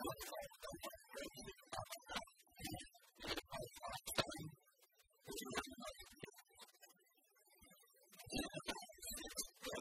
すいません。